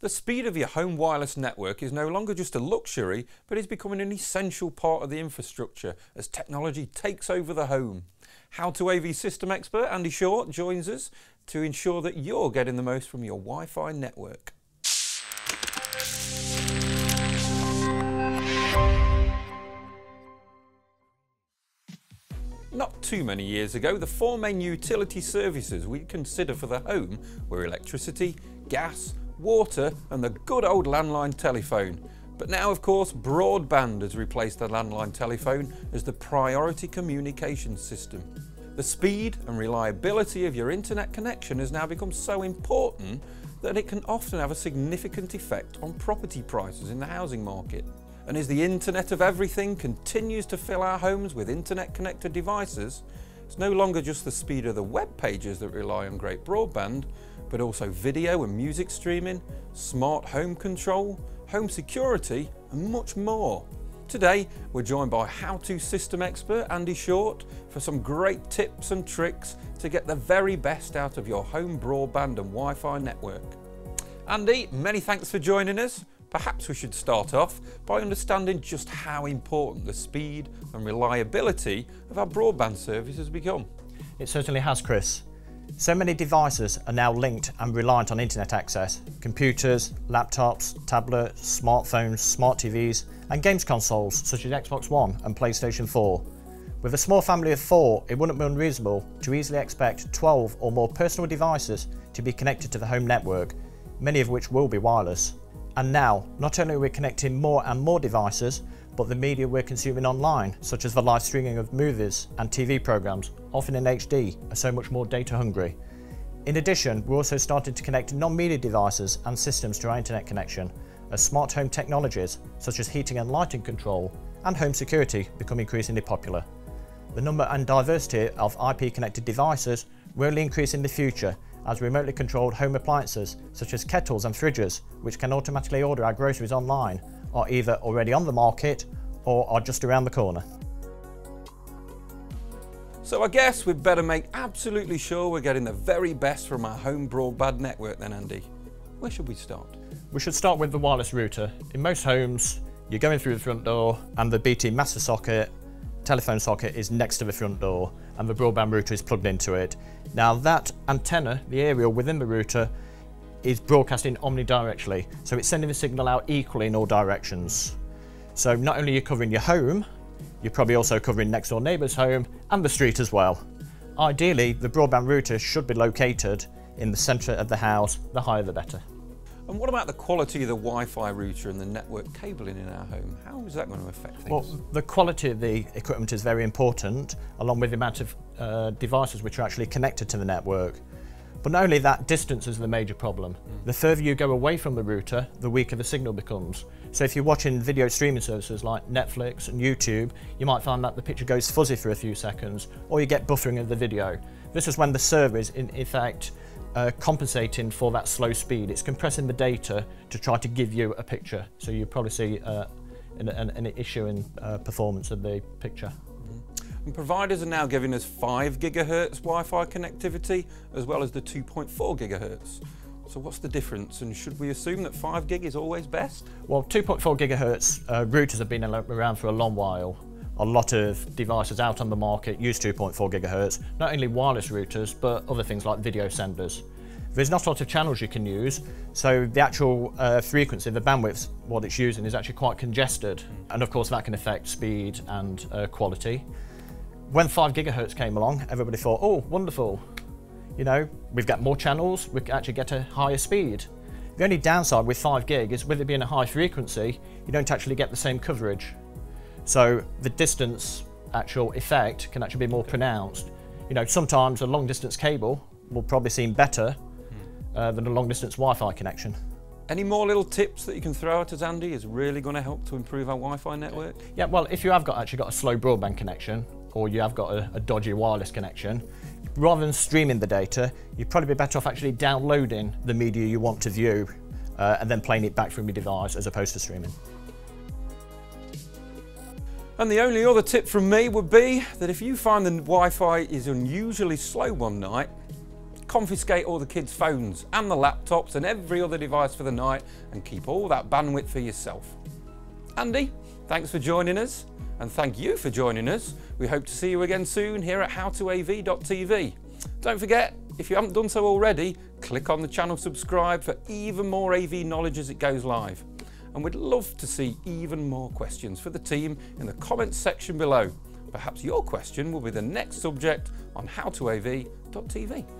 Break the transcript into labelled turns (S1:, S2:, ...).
S1: The speed of your home wireless network is no longer just a luxury, but is becoming an essential part of the infrastructure as technology takes over the home. How to AV system expert Andy Short joins us to ensure that you're getting the most from your Wi-Fi network. Not too many years ago, the four main utility services we consider for the home were electricity, gas, water and the good old landline telephone. But now of course broadband has replaced the landline telephone as the priority communication system. The speed and reliability of your internet connection has now become so important that it can often have a significant effect on property prices in the housing market. And as the Internet of Everything continues to fill our homes with internet connected devices, it's no longer just the speed of the web pages that rely on great broadband, but also video and music streaming, smart home control, home security and much more. Today we're joined by how-to system expert Andy Short for some great tips and tricks to get the very best out of your home broadband and Wi-Fi network. Andy, many thanks for joining us. Perhaps we should start off by understanding just how important the speed and reliability of our broadband service has become.
S2: It certainly has, Chris. So many devices are now linked and reliant on internet access. Computers, laptops, tablets, smartphones, smart TVs and games consoles such as Xbox One and PlayStation 4. With a small family of four, it wouldn't be unreasonable to easily expect 12 or more personal devices to be connected to the home network, many of which will be wireless. And now, not only are we connecting more and more devices, but the media we're consuming online, such as the live streaming of movies and TV programs, often in HD, are so much more data hungry. In addition, we're also starting to connect non-media devices and systems to our internet connection, as smart home technologies, such as heating and lighting control, and home security become increasingly popular. The number and diversity of IP connected devices will only increase in the future as remotely controlled home appliances such as kettles and fridges, which can automatically order our groceries online, are either already on the market or are just around the corner.
S1: So I guess we'd better make absolutely sure we're getting the very best from our home broadband network then Andy. Where should we start?
S2: We should start with the wireless router. In most homes, you're going through the front door and the BT master socket, telephone socket is next to the front door and the broadband router is plugged into it. Now that antenna, the aerial within the router, is broadcasting omnidirectionally, so it's sending the signal out equally in all directions. So not only are you covering your home, you're probably also covering next door neighbour's home and the street as well. Ideally, the broadband router should be located in the centre of the house, the higher the better.
S1: And what about the quality of the Wi-Fi router and the network cabling in our home? How is that going to affect things?
S2: Well, the quality of the equipment is very important, along with the amount of uh, devices which are actually connected to the network. But not only that, distance is the major problem. Mm. The further you go away from the router, the weaker the signal becomes. So if you're watching video streaming services like Netflix and YouTube, you might find that the picture goes fuzzy for a few seconds, or you get buffering of the video. This is when the server is in effect uh, compensating for that slow speed. It's compressing the data to try to give you a picture. So you probably see uh, an, an, an, issue in uh, performance of the picture.
S1: And providers are now giving us 5 gigahertz Wi-Fi connectivity as well as the 2.4 gigahertz. So what's the difference and should we assume that 5 gig is always best?
S2: Well 2.4 gigahertz uh, routers have been around for a long while a lot of devices out on the market use 2.4 gigahertz, not only wireless routers, but other things like video senders. There's not a lot of channels you can use, so the actual uh, frequency, the bandwidth, what it's using is actually quite congested. And of course that can affect speed and uh, quality. When 5 gigahertz came along, everybody thought, oh, wonderful. You know, we've got more channels, we can actually get a higher speed. The only downside with 5 gig is with it being a high frequency, you don't actually get the same coverage. So the distance actual effect can actually be more pronounced. You know, sometimes a long distance cable will probably seem better uh, than a long distance Wi-Fi connection.
S1: Any more little tips that you can throw at us, Andy, is really going to help to improve our Wi-Fi network?
S2: Yeah, well, if you have got actually got a slow broadband connection or you have got a, a dodgy wireless connection, rather than streaming the data, you'd probably be better off actually downloading the media you want to view uh, and then playing it back from your device as opposed to streaming.
S1: And the only other tip from me would be that if you find the Wi-Fi is unusually slow one night, confiscate all the kids' phones and the laptops and every other device for the night and keep all that bandwidth for yourself. Andy, thanks for joining us and thank you for joining us. We hope to see you again soon here at howtoav.tv. Don't forget, if you haven't done so already, click on the channel subscribe for even more AV knowledge as it goes live. And we'd love to see even more questions for the team in the comments section below. Perhaps your question will be the next subject on howtoav.tv.